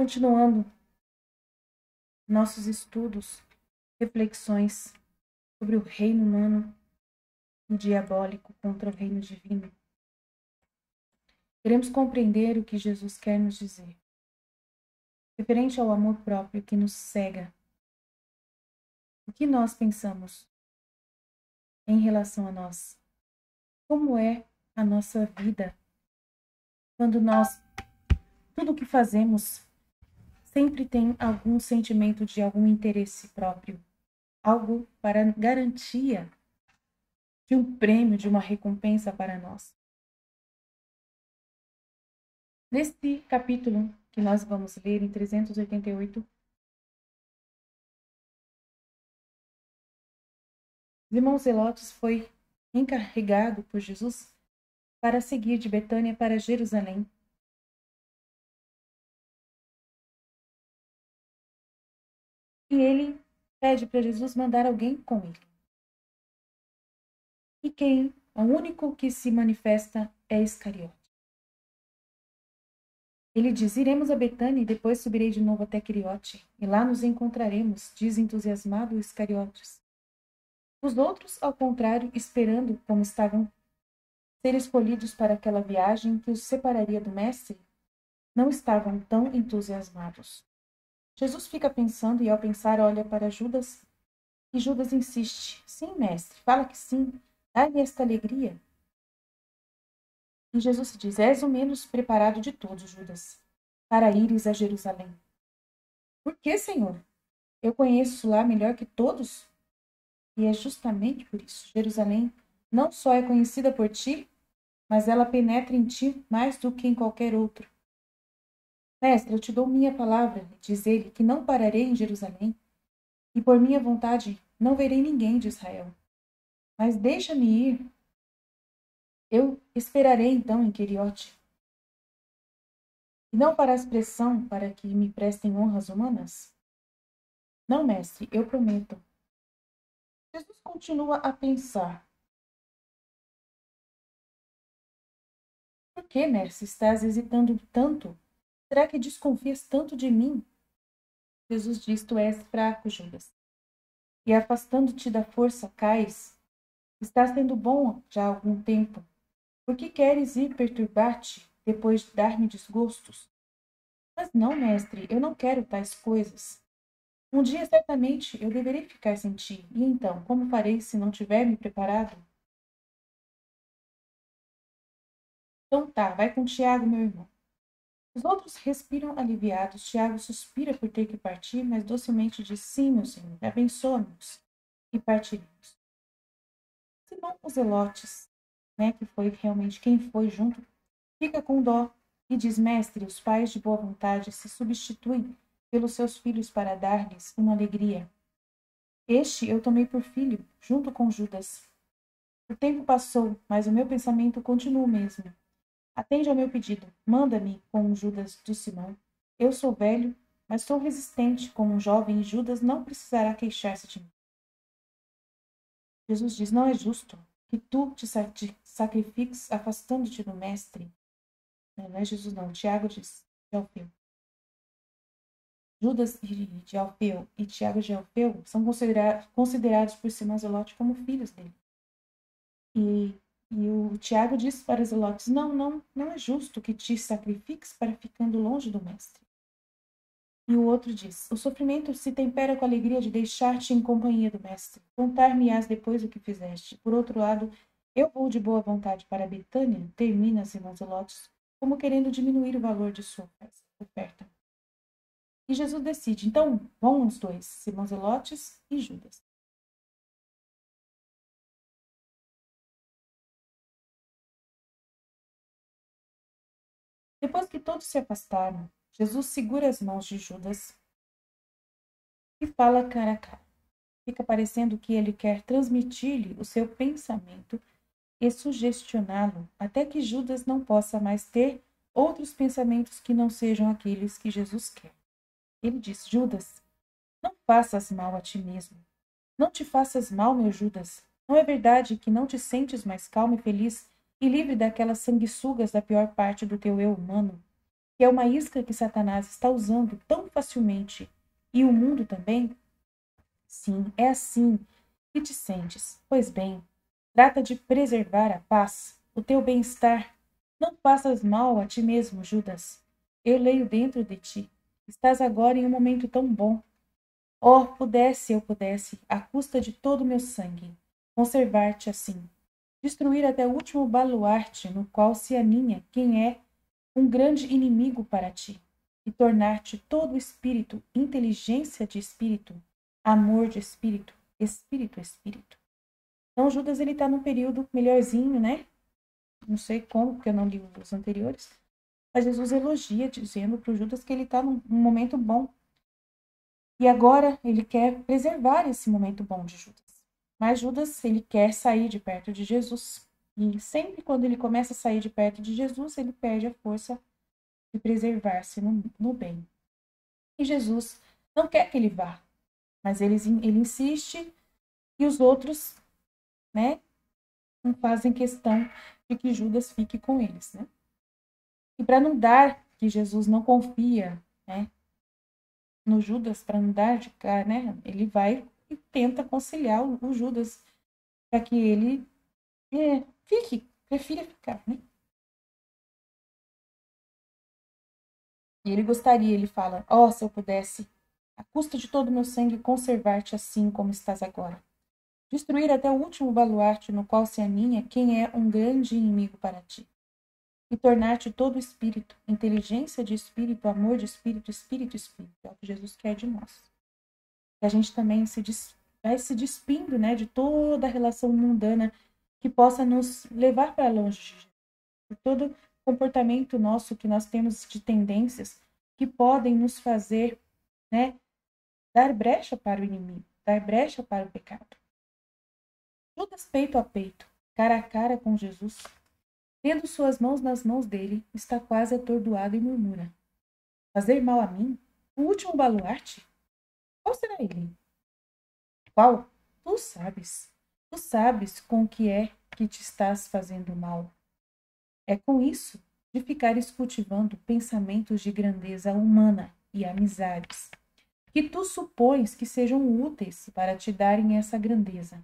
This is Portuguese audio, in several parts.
Continuando nossos estudos, reflexões sobre o reino humano e diabólico contra o reino divino. Queremos compreender o que Jesus quer nos dizer, referente ao amor próprio que nos cega. O que nós pensamos em relação a nós? Como é a nossa vida quando nós tudo o que fazemos sempre tem algum sentimento de algum interesse próprio, algo para garantia de um prêmio, de uma recompensa para nós. Neste capítulo que nós vamos ler em 388, os irmãos Zelotes foi encarregado por Jesus para seguir de Betânia para Jerusalém. Ele pede para Jesus mandar alguém com ele. E quem, o único que se manifesta é Iscariote. Ele diz: Iremos a Betânia e depois subirei de novo até Quiriote, e lá nos encontraremos, diz entusiasmado Iscariotes. Os outros, ao contrário, esperando como estavam ser escolhidos para aquela viagem que os separaria do Mestre, não estavam tão entusiasmados. Jesus fica pensando e, ao pensar, olha para Judas e Judas insiste: Sim, mestre, fala que sim, dá-lhe esta alegria. E Jesus diz: És o menos preparado de todos, Judas, para ires a Jerusalém. Por que, Senhor? Eu conheço lá melhor que todos. E é justamente por isso. Jerusalém não só é conhecida por ti, mas ela penetra em ti mais do que em qualquer outro. Mestre, eu te dou minha palavra, diz ele, que não pararei em Jerusalém, e por minha vontade não verei ninguém de Israel. Mas deixa-me ir eu esperarei então em Queriote. E não para a expressão para que me prestem honras humanas? Não, mestre, eu prometo. Jesus continua a pensar. Por que, mestre, estás hesitando tanto? Será que desconfias tanto de mim? Jesus diz: Tu és fraco, Judas. E afastando-te da força, cais. Estás sendo bom já há algum tempo. Por que queres ir perturbar-te depois de dar-me desgostos? Mas não, mestre, eu não quero tais coisas. Um dia certamente eu deverei ficar sem ti, e então, como farei se não tiver me preparado? Então tá, vai com Tiago, meu irmão. Os outros respiram aliviados. Tiago suspira por ter que partir, mas docilmente diz: Sim, meu senhor, abençoa-nos. E partiremos. Simão os Zelotes né, que foi realmente quem foi junto, fica com dó e diz: Mestre, os pais de boa vontade se substituem pelos seus filhos para dar-lhes uma alegria. Este eu tomei por filho, junto com Judas. O tempo passou, mas o meu pensamento continua o mesmo. Atende ao meu pedido. Manda-me com Judas de Simão. Eu sou velho, mas sou resistente como um jovem e Judas não precisará queixar-se de mim. Jesus diz: Não é justo que tu te sacrifiques afastando-te do Mestre. Não é Jesus, não. Tiago diz de Alfeu. Judas de Alfeu e Tiago de Alfeu são considera considerados por Simão Zelote como filhos dele. E, e o Tiago diz para Zelotes: Não, não, não é justo que te sacrifiques para ficando longe do Mestre. E o outro diz: O sofrimento se tempera com a alegria de deixar-te em companhia do Mestre. Contar-me-ás depois o que fizeste. Por outro lado, eu vou de boa vontade para Betânia, termina Simão Zelotes, como querendo diminuir o valor de sua oferta. E Jesus decide: então vão os dois, Simão Zelotes e Judas. Depois que todos se afastaram, Jesus segura as mãos de Judas e fala cara a cara. Fica parecendo que ele quer transmitir-lhe o seu pensamento e sugestioná-lo até que Judas não possa mais ter outros pensamentos que não sejam aqueles que Jesus quer. Ele diz: Judas, não faças mal a ti mesmo. Não te faças mal, meu Judas. Não é verdade que não te sentes mais calmo e feliz e livre daquelas sanguessugas da pior parte do teu eu humano? que é uma isca que Satanás está usando tão facilmente e o mundo também? Sim, é assim que te sentes. Pois bem, trata de preservar a paz, o teu bem-estar. Não faças mal a ti mesmo, Judas. Eu leio dentro de ti. Estás agora em um momento tão bom. Oh, pudesse eu pudesse, à custa de todo o meu sangue, conservar-te assim, destruir até o último baluarte no qual se aninha quem é um grande inimigo para ti, e tornar-te todo espírito, inteligência de espírito, amor de espírito, espírito, espírito. Então Judas ele está num período melhorzinho, né? Não sei como, porque eu não li os anteriores. Mas Jesus elogia, dizendo para Judas que ele está num, num momento bom. E agora ele quer preservar esse momento bom de Judas. Mas Judas, ele quer sair de perto de Jesus. E sempre quando ele começa a sair de perto de Jesus, ele perde a força de preservar-se no, no bem. E Jesus não quer que ele vá, mas ele, ele insiste e os outros, né, não fazem questão de que Judas fique com eles, né? E para não dar que Jesus não confia, né, no Judas, para não dar de cara, né, ele vai e tenta conciliar o, Judas para que ele é, fique, prefira ficar, né? E ele gostaria, ele fala: Ó, oh, se eu pudesse, à custa de todo o meu sangue, conservar-te assim como estás agora. Destruir até o último baluarte no qual se aninha quem é um grande inimigo para ti. E tornar-te todo espírito, inteligência de espírito, amor de espírito, espírito, espírito. É o que Jesus quer de nós a gente também se des, vai se despindo né, de toda a relação mundana que possa nos levar para longe de todo comportamento nosso que nós temos de tendências que podem nos fazer né, dar brecha para o inimigo, dar brecha para o pecado. Judas peito a peito, cara a cara com Jesus, tendo suas mãos nas mãos dele, está quase atordoado e murmura: Fazer mal a mim? O último baluarte? Qual será ele? Qual? Tu sabes. Tu sabes com o que é que te estás fazendo mal. É com isso de ficares cultivando pensamentos de grandeza humana e amizades, que tu supões que sejam úteis para te darem essa grandeza.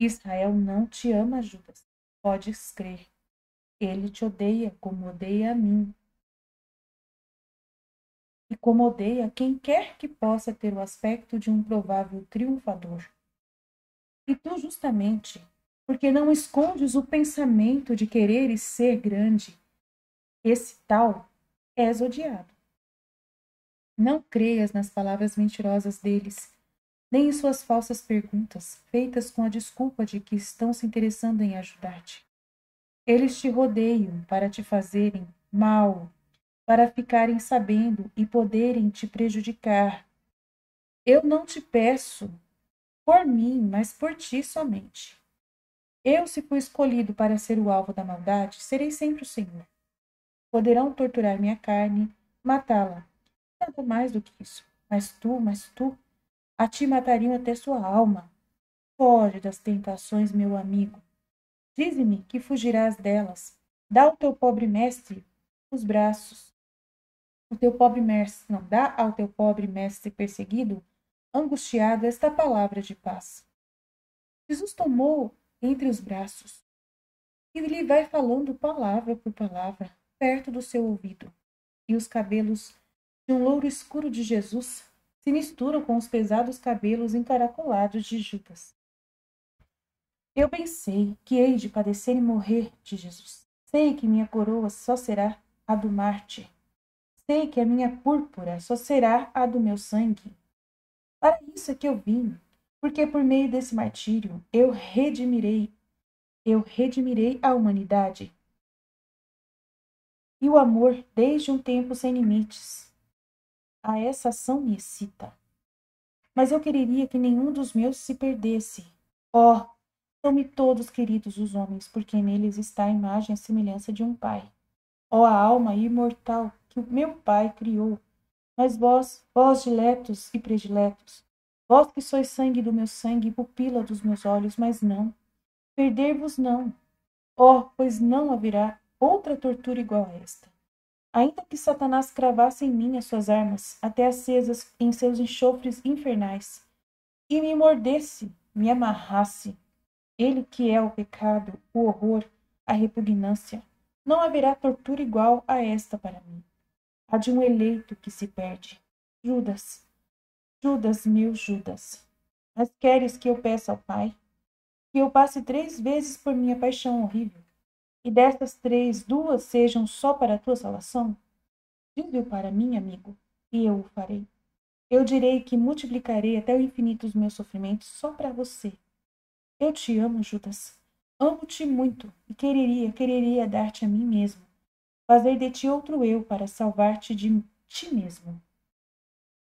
Israel não te ama, Judas. Podes crer. Ele te odeia como odeia a mim e como odeia quem quer que possa ter o aspecto de um provável triunfador. E tu, justamente, porque não escondes o pensamento de quereres ser grande, esse tal és odiado. Não creias nas palavras mentirosas deles, nem em suas falsas perguntas, feitas com a desculpa de que estão se interessando em ajudar-te. Eles te rodeiam para te fazerem mal para ficarem sabendo e poderem te prejudicar. Eu não te peço por mim, mas por ti somente. Eu, se fui escolhido para ser o alvo da maldade, serei sempre o Senhor. Poderão torturar minha carne, matá-la. Nada mais do que isso. Mas tu, mas tu, a ti matariam até sua alma. Foge das tentações, meu amigo. Dize-me que fugirás delas. Dá ao teu pobre mestre os braços o teu pobre mestre não dá ao teu pobre mestre perseguido, angustiado, esta palavra de paz. Jesus tomou entre os braços e lhe vai falando palavra por palavra, perto do seu ouvido. E os cabelos de um louro escuro de Jesus se misturam com os pesados cabelos encaracolados de Judas. Eu pensei que hei de padecer e morrer de Jesus. Sei que minha coroa só será a do mártir sei que a minha púrpura só será a do meu sangue. Para isso é que eu vim, porque por meio desse martírio eu redimirei, eu redimirei a humanidade. E o amor, desde um tempo sem limites. A essa ação me excita. Mas eu quereria que nenhum dos meus se perdesse. Oh, são-me todos queridos os homens, porque neles está a imagem e a semelhança de um pai. Ó, oh, a alma imortal que o meu Pai criou. Mas vós, vós diletos e prediletos, vós que sois sangue do meu sangue e pupila dos meus olhos, mas não, perder-vos não. Oh, pois não haverá outra tortura igual a esta. Ainda que Satanás cravasse em mim as suas armas, até acesas em seus enxofres infernais, e me mordesse, me amarrasse, ele que é o pecado, o horror, a repugnância, não haverá tortura igual a esta para mim. A de um eleito que se perde. Judas, Judas, meu Judas, mas queres que eu peça ao Pai que eu passe três vezes por minha paixão horrível, e destas três, duas sejam só para a tua salvação? Dize-o para mim, amigo, e eu o farei. Eu direi que multiplicarei até o infinito os meus sofrimentos só para você. Eu te amo, Judas. Amo-te muito e quereria, quereria dar-te a mim mesmo, fazer de ti outro eu para salvar-te de ti mesmo.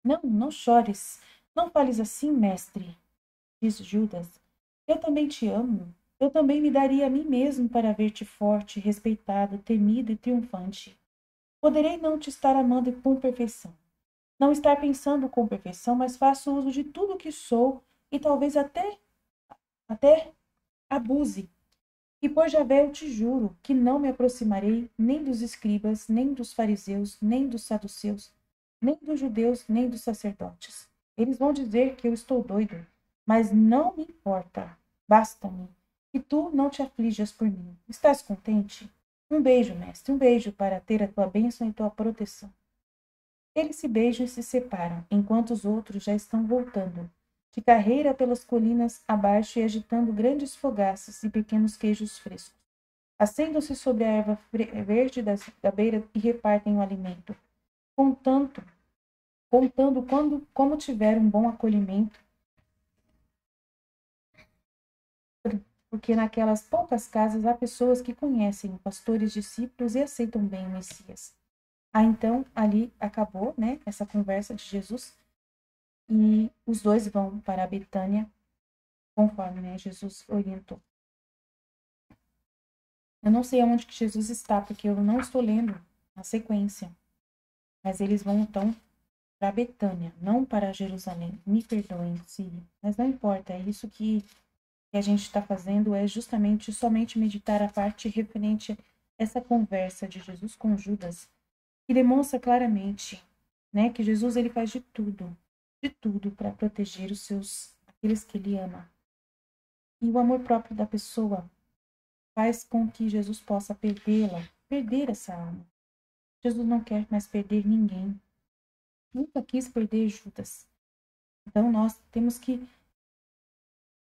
Não, não chores, não fales assim, mestre, diz Judas. Eu também te amo. Eu também me daria a mim mesmo para ver-te forte, respeitado, temido e triunfante. Poderei não te estar amando com perfeição, não estar pensando com perfeição, mas faço uso de tudo que sou e talvez até até abuse. E por Javé eu te juro que não me aproximarei nem dos escribas, nem dos fariseus, nem dos saduceus, nem dos judeus, nem dos sacerdotes. Eles vão dizer que eu estou doido, mas não me importa. Basta-me que tu não te aflijas por mim. Estás contente? Um beijo, mestre, um beijo para ter a tua bênção e tua proteção. Eles se beijam e se separam, enquanto os outros já estão voltando, de carreira pelas colinas abaixo e agitando grandes fogaças e pequenos queijos frescos. Acendam-se sobre a erva verde da beira e repartem o alimento, contando, contando quando, como tiver um bom acolhimento porque naquelas poucas casas há pessoas que conhecem pastores discípulos e aceitam bem o Messias. Ah, então ali acabou, né, essa conversa de Jesus e os dois vão para a Betânia, conforme né, Jesus orientou. Eu não sei aonde que Jesus está, porque eu não estou lendo a sequência. Mas eles vão então para Betânia, não para Jerusalém. Me perdoem, sim, mas não importa, é isso que que a gente está fazendo é justamente somente meditar a parte referente a essa conversa de Jesus com Judas, que demonstra claramente, né, que Jesus ele faz de tudo, de tudo para proteger os seus aqueles que ele ama. E o amor próprio da pessoa faz com que Jesus possa perdê-la, perder essa alma. Jesus não quer mais perder ninguém. Nunca quis perder Judas. Então nós temos que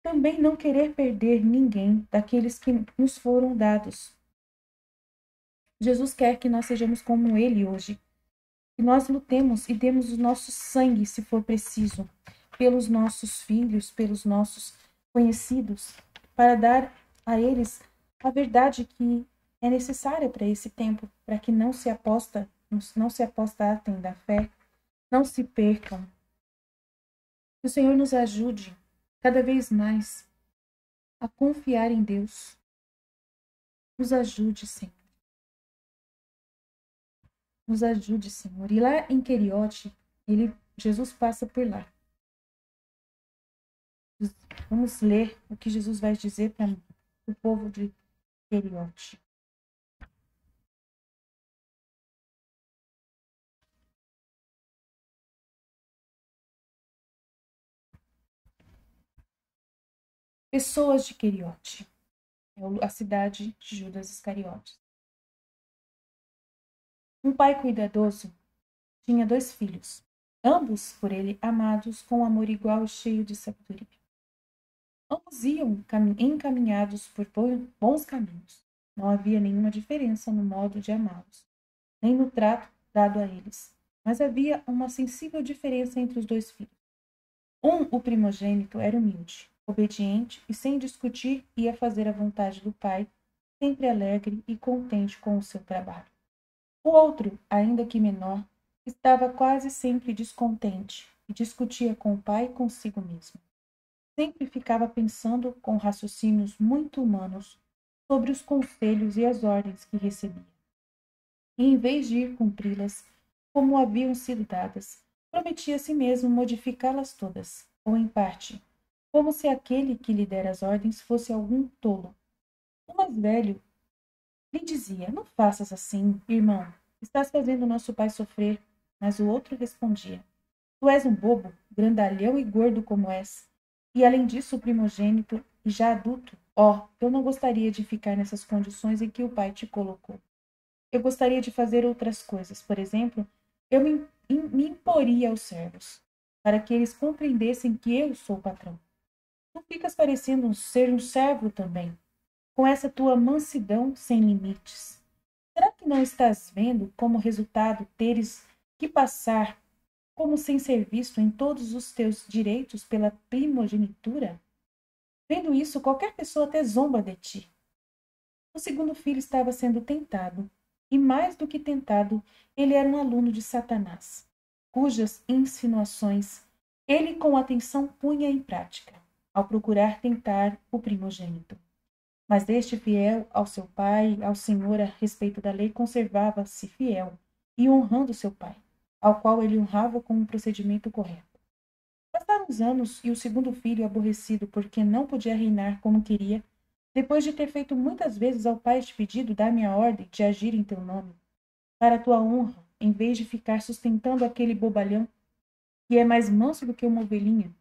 também não querer perder ninguém daqueles que nos foram dados. Jesus quer que nós sejamos como Ele hoje, que nós lutemos e demos o nosso sangue, se for preciso, pelos nossos filhos, pelos nossos conhecidos, para dar a eles a verdade que é necessária para esse tempo, para que não se aposta, não se apostatem da fé, não se percam. Que o Senhor nos ajude cada vez mais a confiar em Deus. Nos ajude, Senhor. Nos ajude, Senhor. E lá em Queriote, ele, Jesus passa por lá. Vamos ler o que Jesus vai dizer para o povo de Queriote. Pessoas de Queriote, é a cidade de Judas Iscariotes. Um pai cuidadoso tinha dois filhos, ambos por ele amados com amor igual e cheio de sabedoria. Ambos iam encaminhados por bons caminhos. Não havia nenhuma diferença no modo de amá-los, nem no trato dado a eles, mas havia uma sensível diferença entre os dois filhos. Um, o primogênito, era humilde, obediente e sem discutir ia fazer a vontade do pai, sempre alegre e contente com o seu trabalho. O outro, ainda que menor, estava quase sempre descontente e discutia com o pai e consigo mesmo. Sempre ficava pensando com raciocínios muito humanos sobre os conselhos e as ordens que recebia. E em vez de ir cumpri-las como haviam sido dadas, prometia a si mesmo modificá-las todas, ou em parte, como se aquele que lhe dera as ordens fosse algum tolo. O mais velho lhe dizia: Não faças assim, irmão. Estás fazendo nosso pai sofrer. Mas o outro respondia: Tu és um bobo, grandalhão e gordo como és. E além disso, primogênito e já adulto. Ó, oh, eu não gostaria de ficar nessas condições em que o pai te colocou. Eu gostaria de fazer outras coisas. Por exemplo, eu me, me imporia aos servos, para que eles compreendessem que eu sou o patrão. Tu ficas parecendo um ser um servo também, com essa tua mansidão sem limites. Será que não estás vendo como resultado teres que passar como sem ser visto em todos os teus direitos pela primogenitura? Vendo isso, qualquer pessoa até zomba de ti. O segundo filho estava sendo tentado, e mais do que tentado, ele era um aluno de Satanás, cujas insinuações ele com atenção punha em prática, ao procurar tentar o primogênito. Mas este fiel ao seu pai, ao Senhor a respeito da lei, conservava-se fiel e honrando seu pai, ao qual ele honrava com um procedimento correto. Passaram os anos e o segundo filho, aborrecido porque não podia reinar como queria, depois de ter feito muitas vezes ao pai este pedido, dá-me a ordem de agir em teu nome, para tua honra, em vez de ficar sustentando aquele bobalhão, que é mais manso do que uma ovelhinha.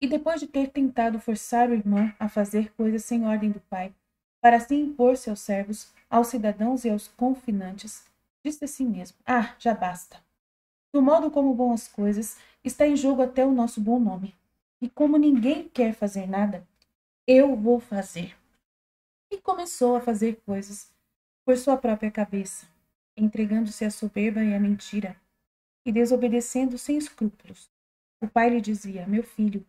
E depois de ter tentado forçar o irmão a fazer coisas sem ordem do pai, para assim impor-se aos servos, aos cidadãos e aos confinantes, disse a si mesmo: Ah, já basta. Do modo como vão as coisas, está em jogo até o nosso bom nome. E como ninguém quer fazer nada, eu vou fazer. E começou a fazer coisas por sua própria cabeça, entregando-se à soberba e à mentira, e desobedecendo sem escrúpulos. O pai lhe dizia: Meu filho,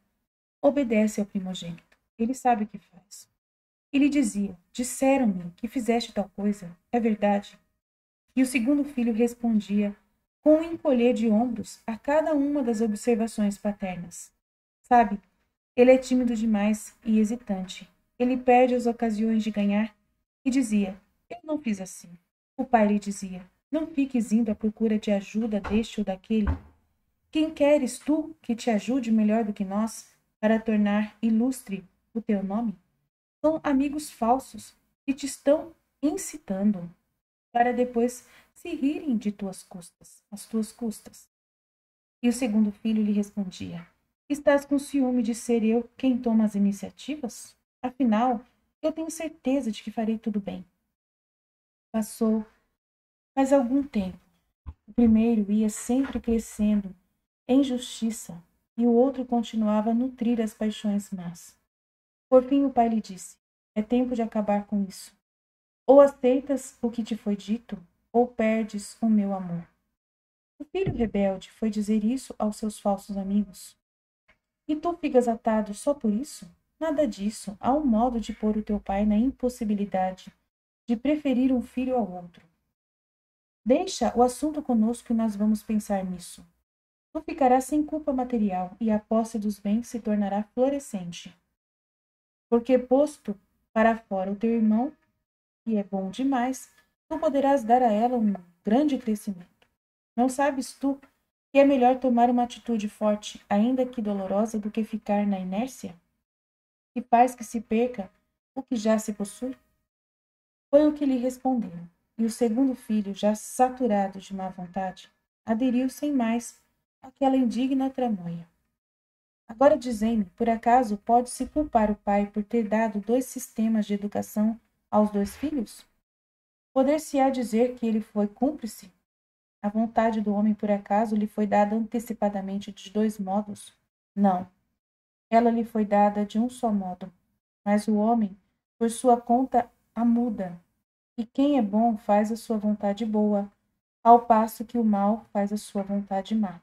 obedece ao primogênito, ele sabe o que faz. E lhe dizia: Disseram-me que fizeste tal coisa, é verdade? E o segundo filho respondia: com um encolher de ombros a cada uma das observações paternas. Sabe, ele é tímido demais e hesitante. Ele perde as ocasiões de ganhar e dizia: Eu não fiz assim. O pai lhe dizia: Não fiques indo à procura de ajuda deste ou daquele. Quem queres tu que te ajude melhor do que nós para tornar ilustre o teu nome? São amigos falsos que te estão incitando para depois se rirem de tuas custas, às tuas custas. E o segundo filho lhe respondia: Estás com ciúme de ser eu quem toma as iniciativas? Afinal, eu tenho certeza de que farei tudo bem. Passou mais algum tempo. O primeiro ia sempre crescendo em justiça e o outro continuava a nutrir as paixões más. Por fim, o pai lhe disse: É tempo de acabar com isso. Ou aceitas o que te foi dito, ou perdes o meu amor. O filho rebelde foi dizer isso aos seus falsos amigos. E tu ficas atado só por isso? Nada disso. Há um modo de pôr o teu pai na impossibilidade de preferir um filho ao outro. Deixa o assunto conosco e nós vamos pensar nisso. Tu ficarás sem culpa material e a posse dos bens se tornará florescente. Porque posto para fora o teu irmão, que é bom demais, tu poderás dar a ela um grande crescimento. Não sabes tu que é melhor tomar uma atitude forte, ainda que dolorosa, do que ficar na inércia? Que faz que se perca o que já se possui? Foi o que lhe responderam. E o segundo filho, já saturado de má vontade, aderiu sem mais àquela indigna tramóia. Agora dizem-me, por acaso pode-se culpar o pai por ter dado dois sistemas de educação aos dois filhos? Poder-se-á dizer que ele foi cúmplice? A vontade do homem, por acaso, lhe foi dada antecipadamente de dois modos? Não. Ela lhe foi dada de um só modo. Mas o homem, por sua conta, a muda. E quem é bom faz a sua vontade boa, ao passo que o mal faz a sua vontade má.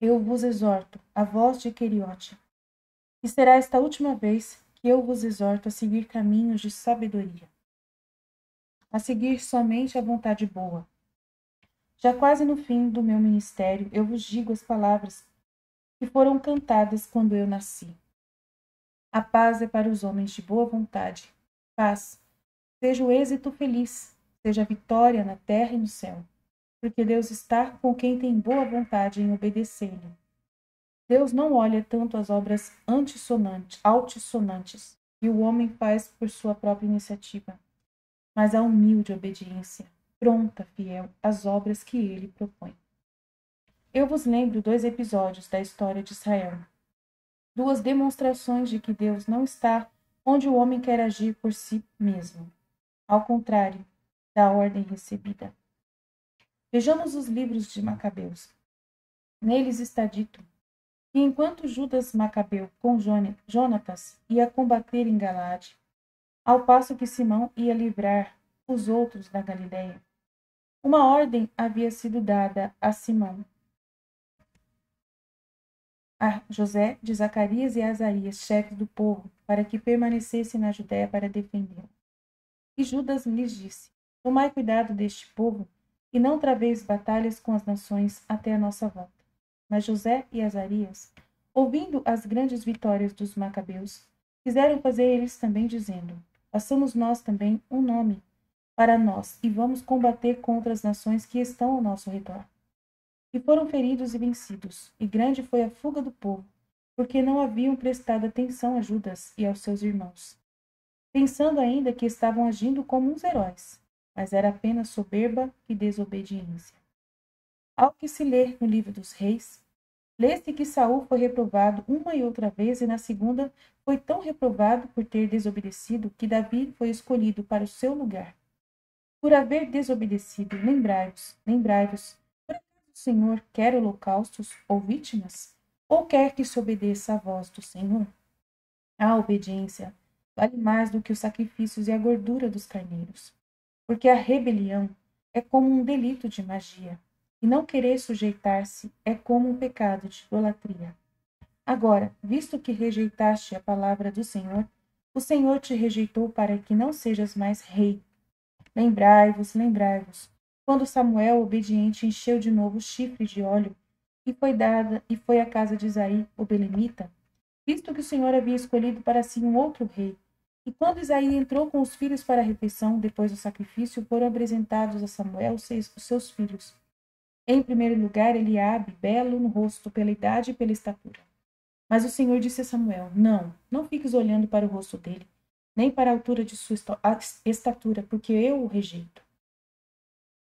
Eu vos exorto, a voz de Queriote, e será esta última vez que eu vos exorto a seguir caminhos de sabedoria a seguir somente a vontade boa. Já quase no fim do meu ministério, eu vos digo as palavras que foram cantadas quando eu nasci. A paz é para os homens de boa vontade. Paz, seja o êxito feliz, seja a vitória na terra e no céu, porque Deus está com quem tem boa vontade em obedecer-lhe. Deus não olha tanto as obras antissonantes, altissonantes que o homem faz por sua própria iniciativa mas a humilde obediência, pronta, fiel às obras que ele propõe. Eu vos lembro dois episódios da história de Israel. Duas demonstrações de que Deus não está onde o homem quer agir por si mesmo. Ao contrário da ordem recebida. Vejamos os livros de Macabeus. Neles está dito que enquanto Judas Macabeu com Jonatas ia combater em Galade, ao passo que Simão ia livrar os outros da Galiléia, uma ordem havia sido dada a Simão, a José de Zacarias e Azarias, chefes do povo, para que permanecessem na Judéia para defendê-lo. E Judas lhes disse: Tomai cuidado deste povo e não traveis batalhas com as nações até a nossa volta. Mas José e Azarias, ouvindo as grandes vitórias dos macabeus, quiseram fazer eles também, dizendo: Façamos nós também um nome para nós e vamos combater contra as nações que estão ao nosso redor. E foram feridos e vencidos, e grande foi a fuga do povo, porque não haviam prestado atenção a Judas e aos seus irmãos, pensando ainda que estavam agindo como uns heróis mas era apenas soberba e desobediência. Ao que se lê no livro dos reis, lê-se que Saul foi reprovado uma e outra vez e na segunda foi tão reprovado por ter desobedecido que Davi foi escolhido para o seu lugar. Por haver desobedecido, lembrai-vos, lembrai-vos, por acaso o Senhor quer holocaustos ou vítimas? Ou quer que se obedeça à voz do Senhor? A obediência vale mais do que os sacrifícios e a gordura dos carneiros porque a rebelião é como um delito de magia, e não querer sujeitar-se é como um pecado de idolatria. Agora, visto que rejeitaste a palavra do Senhor, o Senhor te rejeitou para que não sejas mais rei. Lembrai-vos, lembrai-vos, quando Samuel, obediente, encheu de novo o chifre de óleo e foi dada e foi à casa de Isaí, o belemita, visto que o Senhor havia escolhido para si um outro rei, e quando Isaí entrou com os filhos para a refeição, depois do sacrifício, foram apresentados a Samuel os seus filhos. Em primeiro lugar, Eliabe, belo no rosto pela idade e pela estatura. Mas o Senhor disse a Samuel: Não, não fiques olhando para o rosto dele, nem para a altura de sua estatura, porque eu o rejeito.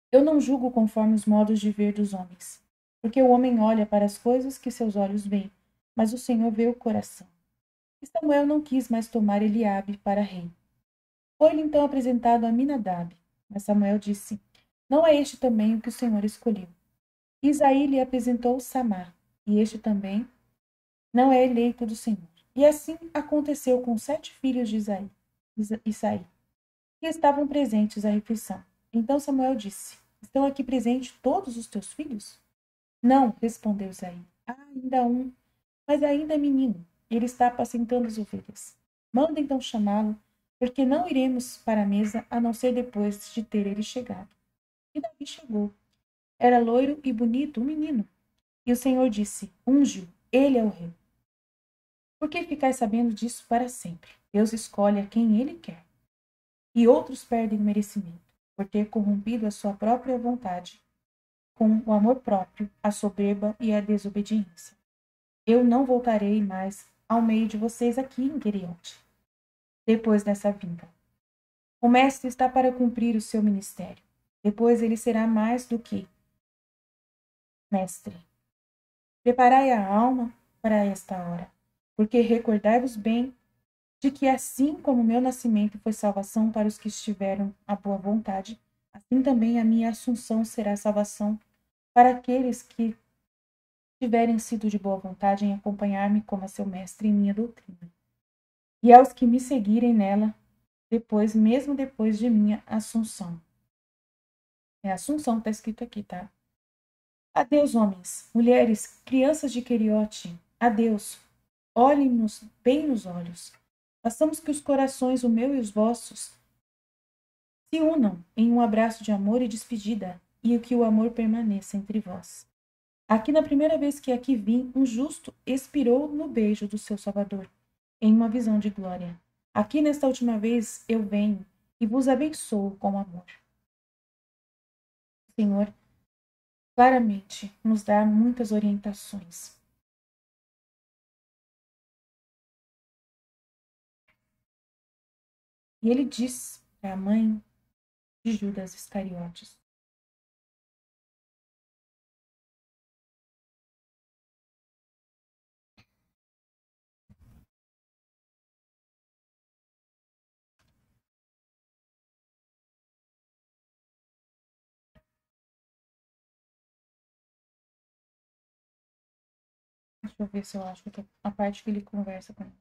Eu não julgo conforme os modos de ver dos homens, porque o homem olha para as coisas que seus olhos veem, mas o Senhor vê o coração. E Samuel não quis mais tomar Eliabe para rei. Foi-lhe então apresentado a Minadab. Mas Samuel disse: Não é este também o que o Senhor escolheu. Isaí lhe apresentou Samar, e este também não é eleito do Senhor. E assim aconteceu com sete filhos de Isaí, Isaí que estavam presentes à refeição. Então Samuel disse: Estão aqui presentes todos os teus filhos? Não, respondeu Isaí. Há ainda um, mas ainda é menino. Ele está apacentando as ovelhas. Manda então chamá-lo, porque não iremos para a mesa a não ser depois de ter ele chegado. E Davi chegou. Era loiro e bonito, um menino. E o Senhor disse: Unge-o, ele é o rei. Por que ficais sabendo disso para sempre? Deus escolhe a quem ele quer. E outros perdem o merecimento, por ter corrompido a sua própria vontade, com o amor próprio, a soberba e a desobediência. Eu não voltarei mais ao meio de vocês aqui em Queriote, depois dessa vinda. O mestre está para cumprir o seu ministério. Depois ele será mais do que mestre. Preparai a alma para esta hora, porque recordai-vos bem de que assim como meu nascimento foi salvação para os que estiveram à boa vontade, assim também a minha assunção será salvação para aqueles que tiverem sido de boa vontade em acompanhar-me como a seu mestre em minha doutrina. E aos que me seguirem nela, depois, mesmo depois de minha assunção. É assunção, está escrito aqui, tá? Adeus, homens, mulheres, crianças de Queriote. Adeus. Olhem-nos bem nos olhos. Façamos que os corações, o meu e os vossos, se unam em um abraço de amor e despedida, e que o amor permaneça entre vós. Aqui, na primeira vez que aqui vim, um justo expirou no beijo do seu Salvador, em uma visão de glória. Aqui, nesta última vez, eu venho e vos abençoo com amor. O Senhor claramente nos dá muitas orientações. E ele diz para a mãe de Judas Iscariotes: Deixa eu ver se eu acho que a parte que ele conversa com ele.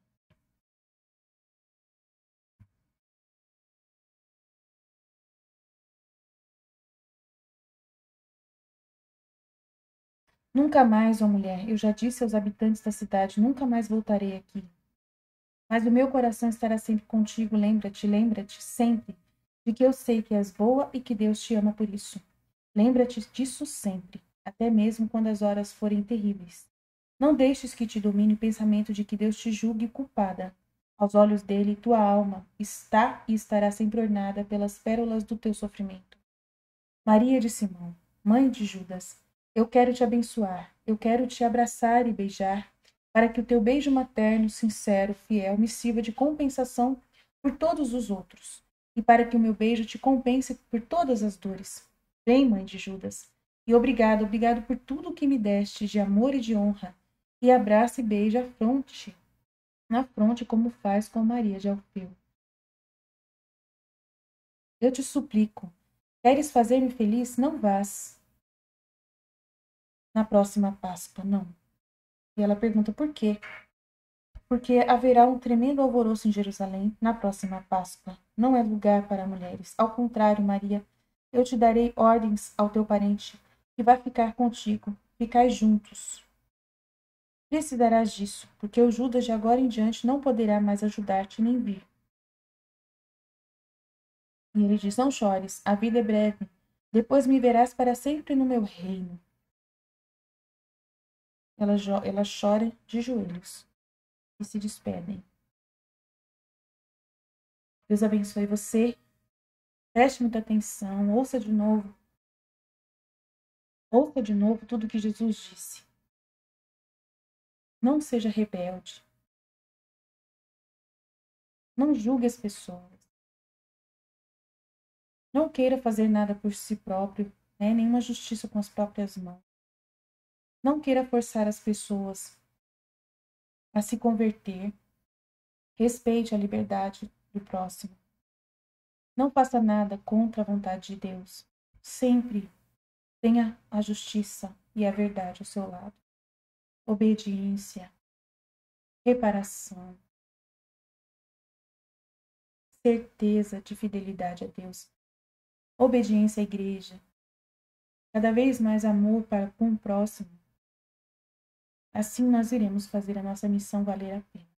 Nunca mais, ó mulher, eu já disse aos habitantes da cidade, nunca mais voltarei aqui. Mas o meu coração estará sempre contigo, lembra-te, lembra-te, sempre, de que eu sei que és boa e que Deus te ama por isso. Lembra-te disso sempre, até mesmo quando as horas forem terríveis. Não deixes que te domine o pensamento de que Deus te julgue culpada. Aos olhos dele, tua alma está e estará sempre ornada pelas pérolas do teu sofrimento. Maria de Simão, mãe de Judas, eu quero te abençoar, eu quero te abraçar e beijar, para que o teu beijo materno, sincero, fiel, me sirva de compensação por todos os outros, e para que o meu beijo te compense por todas as dores. Vem, mãe de Judas, e obrigado, obrigado por tudo que me deste de amor e de honra, e abraça e beija a fronte, na fronte como faz com Maria de Alfeu. Eu te suplico, queres fazer-me feliz? Não vás na próxima Páscoa, não. E ela pergunta por quê? Porque haverá um tremendo alvoroço em Jerusalém na próxima Páscoa. Não é lugar para mulheres. Ao contrário, Maria, eu te darei ordens ao teu parente, que vai ficar contigo. Ficai juntos. Precisarás disso, porque o Judas de agora em diante não poderá mais ajudar-te nem vir. E ele diz: Não chores, a vida é breve. Depois me verás para sempre no meu reino ela, ela chora de joelhos e se despedem. Deus abençoe você. Preste muita atenção, ouça de novo. Ouça de novo tudo que Jesus disse. Não seja rebelde. Não julgue as pessoas. Não queira fazer nada por si próprio, né? nenhuma justiça com as próprias mãos. Não queira forçar as pessoas a se converter. Respeite a liberdade do próximo. Não faça nada contra a vontade de Deus. Sempre tenha a justiça e a verdade ao seu lado. Obediência, reparação, certeza de fidelidade a Deus, obediência à igreja, cada vez mais amor para com o próximo, Assim nós iremos fazer a nossa missão valer a pena.